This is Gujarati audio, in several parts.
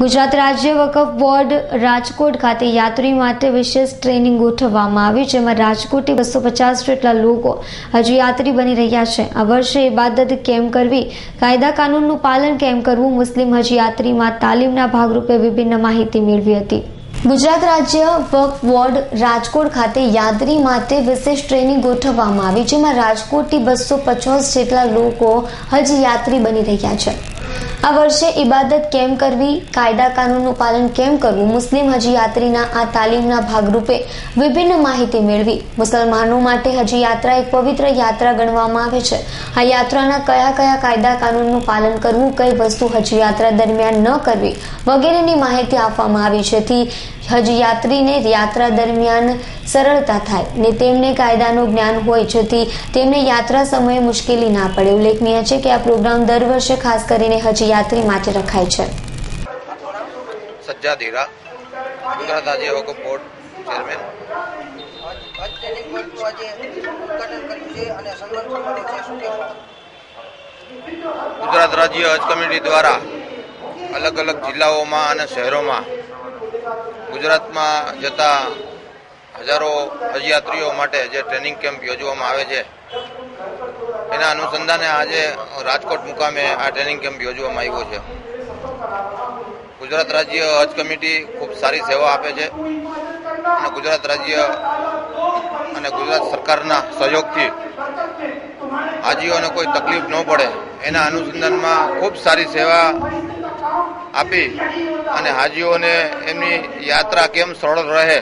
ગુજરાત રાજ્ય વકફ બોર્ડ રાજકોટ ખાતે યાત્રી માટે વિશેષ ટ્રેનિંગ ગોઠવવામાં આવી જેમાં રાજકોટથી બસો પચાસ જેટલા લોકો હજુ યાત્રી બની રહ્યા છે. આ વર્ષે ઇબાદત કેમ કરવી, કાયદા કાનૂનનું પાલન કેમ કરવું, મુસ્લિમ હજ યાત્રીમાં તાલીમના ભાગરૂપે વિભિન્ન માહિતી મેળવી હતી. ગુજરાત રાજ્ય વકફ બોર્ડ રાજકોટ ખાતે યાત્રી માટે વિશેષ ટ્રેનિંગ ગોઠવવામાં આવી, જેમાં રાજકોટથી બસો પચાસ જેટલા લોકો હજ યાત્રી બની રહ્યા છે. આ વર્ષે ઇબાદત કેમ કરવી કાયદા કાનૂનનું પાલન કેમ કરવું, મુસ્લિમ હજી યાત્રીના આ તાલીમના ભાગરૂપે વિભિન્ન માહિતી મેળવી. મુસલમાનો માટે હજી યાત્રા એક પવિત્ર યાત્રા ગણવામાં આવે છે. આ યાત્રાના કયા કયા કાયદા કાનૂનનું પાલન કરવું, કઈ વસ્તુ હજી યાત્રા દરમિયાન ન કરવી, વગેરેની માહિતી આપવામાં આવી જેથી હજ યાત્રીને યાત્રા દરમિયાન સરળતા થાય ને તેમને કાયદાનું જ્ઞાન હોય જેથી તેમને યાત્રા સમયે મુશ્કેલી ના પડે. ઉલ્લેખનીય છે કે આ પ્રોગ્રામ દર વર્ષે ખાસ કરીને હજ યાત્રી માટે રખાય છે. Sajjad Hira Gujarat Waqf board chairman. Gujarat રાજ્ય હજ કમિટી દ્વારા અલગ અલગ જિલ્લાઓમાં અને શહેરોમાં ગુજરાતમાં જતા હજારો હજયાત્રીઓ માટે જે ટ્રેનિંગ કેમ્પ યોજવામાં આવે છે, એના અનુસંધાને આજે રાજકોટ મુકામે આ ટ્રેનિંગ કેમ્પ યોજવામાં આવ્યો છે. ગુજરાત રાજ્ય હજ કમિટી ખૂબ સારી સેવા આપે છે અને ગુજરાત રાજ્ય અને ગુજરાત સરકારના સહયોગથી હાજીઓને કોઈ તકલીફ ન પડે, એના અનુસંધાનમાં ખૂબ સારી સેવા આપી અને હાજીઓને એમની યાત્રા કેમ સરળ રહે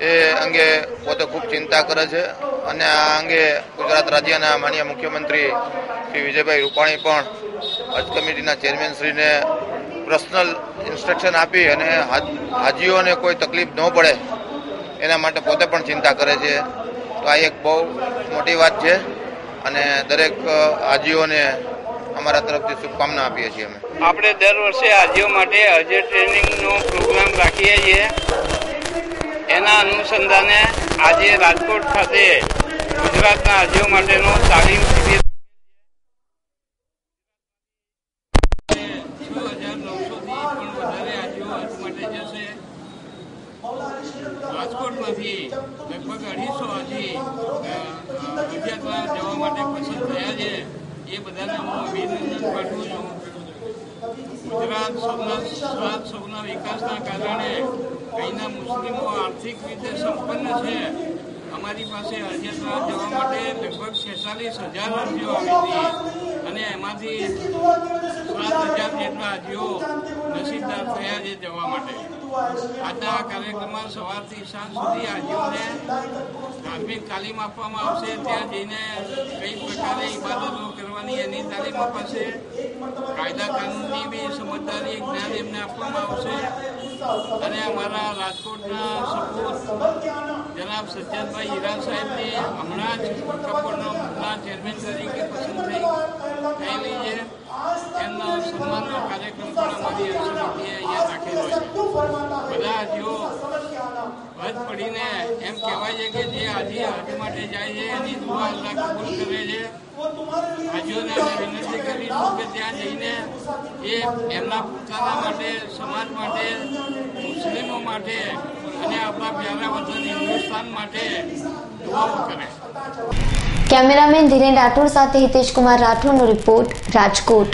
એ અંગે પોતે ખૂબ ચિંતા કરે છે અને આ અંગે ગુજરાત રાજ્યના માન્ય મુખ્યમંત્રી શ્રી વિજયભાઈ રૂપાણી પણ હજ કમિટીના ચેરમેનશ્રીને પર્સનલ ઇન્સ્ટ્રક્શન આપી અને હાજ- હાજીઓને કોઈ તકલીફ ન પડે એના માટે પોતે પણ ચિંતા કરે છે. તો આ એક બહુ મોટી વાત છે અને દરેક હાજીઓને અમારા તરફથી શુભકામના આપીએ છીએ અમે. આપણે દર વર્ષે હાજીઓ માટે હજે ટ્રેનિંગનો પ્રોગ્રામ રાખીએ છીએ. એના અનુસંધાને આજે રાજકોટ ખાતે ગુજરાતના હાજીઓ માટેનો તાલીમ શિબિર રાજકોટમાંથી લગભગ અઢીસો હાજી જવા માટે પસંદ થયા છે. એ બધાને હું અભિનંદન પાઠવું છું. ગુજરાત સૌના વિકાસના કારણે અહીંના મુસ્લિમો આર્થિક રીતે સંપન્ન છે, અમારી પાસે હજયાત્રા જવા માટે લગભગ છેતાલીસ હજાર અરજીઓ આવી હતી અને એમાંથી સાત હજાર જેટલા અરજીઓ નસીબદાર થયા છે જવા માટે. આજના કાર્યક્રમમાં સવારથી સાંજ સુધી હાજીઓને ધાર્મિક તાલીમ આપવામાં આવશે, ત્યાં જઈને કઈ પ્રકારે ઇબાદતો કરવાની એની તાલીમ અપાશે. કાયદા કાનૂનની બી સમજદારી, જ્ઞાન એમને આપવામાં આવશે. અને અમારા રાજકોટના સપૂત જનાબ સજ્જનભાઈ હીરા સાહેબની હમણાં જ કપડના ચેરમેન તરીકે પસંદ થઈ. થયેલી છે એમનો સન્માનનો કાર્યક્રમ પણ અમારી સમિતિએ અહીંયા રાખેલો છે. બધા જો હજ પડીને એમ કહેવાય છે કે જે હાજી માટે જાય છે, એની દુઆ અલ્લાહ કબૂલ કરે છે. હાજીઓને વિનંતી કરીશું કે ત્યાં જઈને એ એમના પોતાના માટે, સમાજ માટે, મુસ્લિમો માટે અને આપણા પ્યારા વતન હિન્દુસ્તાન માટે દુઆઓ કરે. કેમેરામેન ધીરેન રાઠોડ સાથે હિતેશ કુમાર રાઠોડનો રિપોર્ટ રાજકોટ.